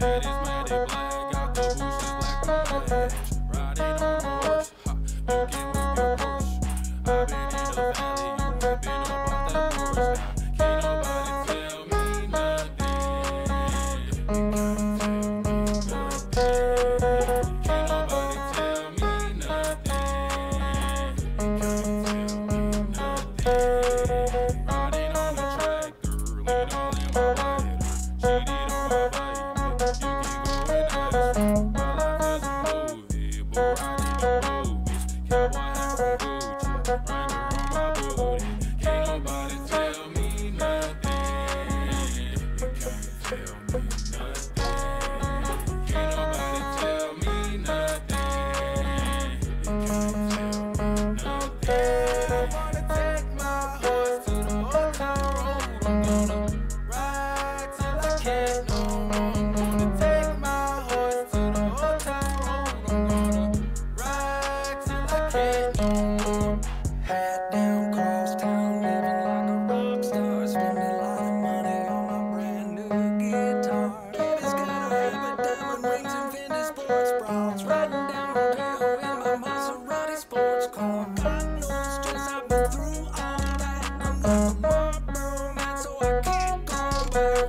Head is mad, black got the bushes, black on. Riding on the horse, ha, you Mm-hmm.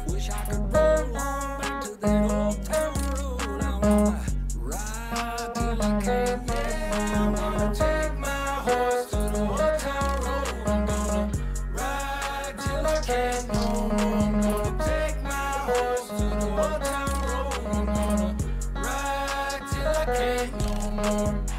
wish I could go long back to that old town road. I wanna ride till I can't now. I'm gonna take my horse to the old town road. I'm gonna ride till I can't no more. I'm gonna take my horse to the old town road. I'm gonna ride till I can't no more.